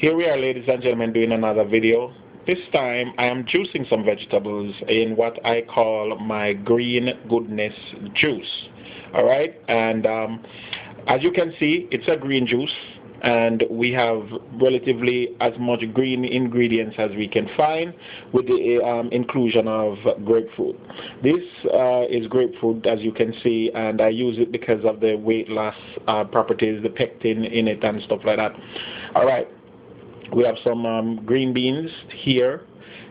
Here we are ladies and gentlemen doing another video. This time I am juicing some vegetables in what I call my green goodness juice. Alright and um, as you can see it's a green juice and we have relatively as much green ingredients as we can find with the um, inclusion of grapefruit. This uh, is grapefruit as you can see and I use it because of the weight loss uh, properties, the pectin in it and stuff like that. Alright, we have some um, green beans here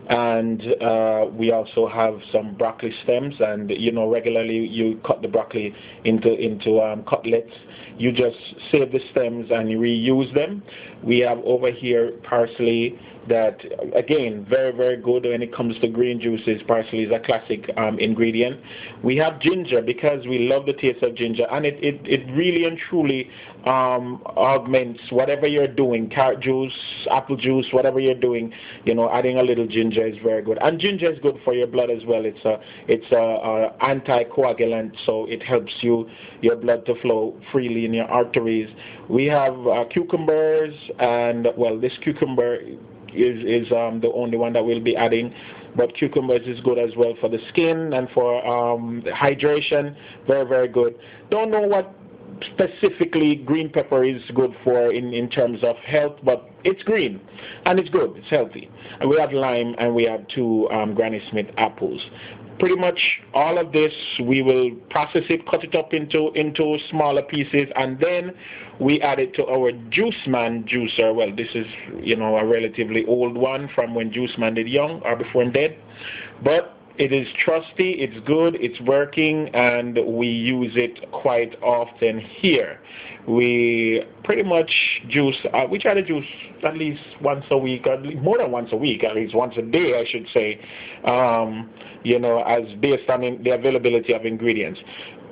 and uh, we also have some broccoli stems and you know regularly you cut the broccoli into into um, cutlets. You just save the stems and reuse them. We have over here parsley that again very very good when it comes to green juices parsley is a classic um, ingredient. We have ginger because we love the taste of ginger and it, it, it really and truly um, augments whatever you're doing carrot juice apple juice whatever you're doing you know adding a little ginger is very good. And ginger is good for your blood as well. It's a it's a, a anticoagulant so it helps you your blood to flow freely in your arteries. We have uh, cucumbers and well this cucumber is, is um, the only one that we'll be adding. But cucumbers is good as well for the skin and for um, hydration. Very, very good. Don't know what specifically green pepper is good for in, in terms of health, but it's green and it's good, it's healthy. And we have lime and we have two um, Granny Smith apples. Pretty much all of this we will process it cut it up into into smaller pieces and then we add it to our Juiceman juicer. Well this is you know a relatively old one from when Juiceman did young or before him dead. But it is trusty, it's good, it's working, and we use it quite often here. We pretty much juice, uh, we try to juice at least once a week, or more than once a week, at least once a day, I should say, um, you know, as based on the availability of ingredients.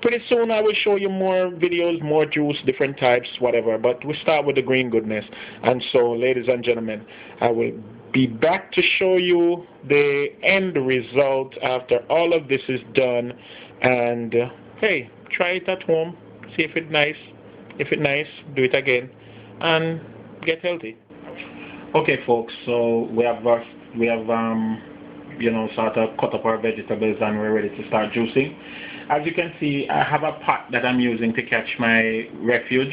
Pretty soon I will show you more videos, more juice, different types, whatever, but we start with the green goodness. And so, ladies and gentlemen, I will be back to show you the end result after all of this is done. And uh, hey try it at home. See if it's nice. If it's nice do it again. And get healthy. Okay folks so we have uh, we have um you know sort of cut up our vegetables and we're ready to start juicing as you can see I have a pot that I'm using to catch my refuge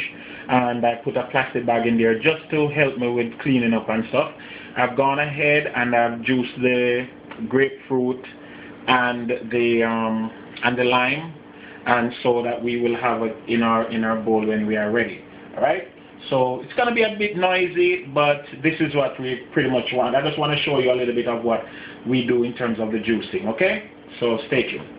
and I put a plastic bag in there just to help me with cleaning up and stuff. I've gone ahead and I've juiced the grapefruit and the um, and the lime and so that we will have it in our in our bowl when we are ready. All right? So it's going to be a bit noisy but this is what we pretty much want. I just want to show you a little bit of what we do in terms of the juicing okay? So stay tuned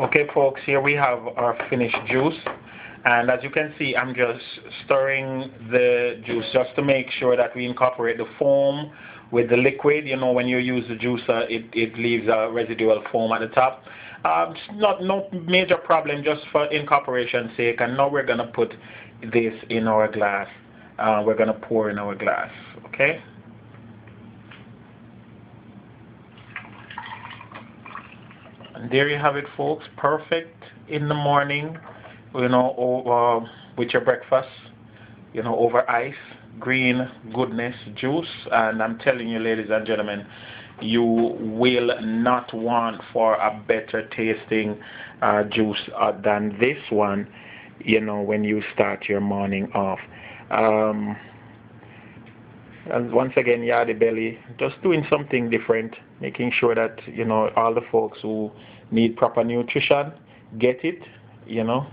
Okay folks, here we have our finished juice. And as you can see, I'm just stirring the juice just to make sure that we incorporate the foam with the liquid. You know, when you use the juicer, it, it leaves a residual foam at the top. Um, not no major problem, just for incorporation sake. And now we're going to put this in our glass. Uh, we're going to pour in our glass, okay? And there you have it, folks. Perfect in the morning, you know, over, with your breakfast, you know, over ice, green goodness juice. And I'm telling you, ladies and gentlemen, you will not want for a better tasting uh, juice uh, than this one, you know, when you start your morning off. Um, and once again, Yardie Belly, just doing something different, making sure that, you know, all the folks who need proper nutrition get it, you know.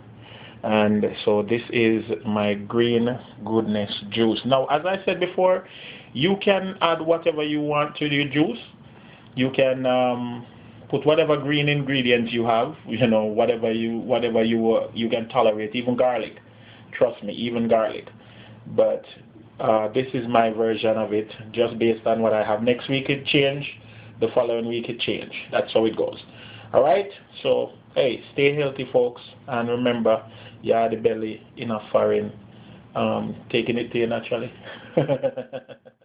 And so this is my green goodness juice. Now, as I said before, you can add whatever you want to your juice. You can um, put whatever green ingredients you have, you know, whatever you whatever you uh, you can tolerate, even garlic. Trust me, even garlic. But uh, this is my version of it, just based on what I have. Next week it change, the following week it change. That's how it goes. All right. So hey, stay healthy, folks, and remember, Yardie Belly in a foreign, um, taking it to you naturally.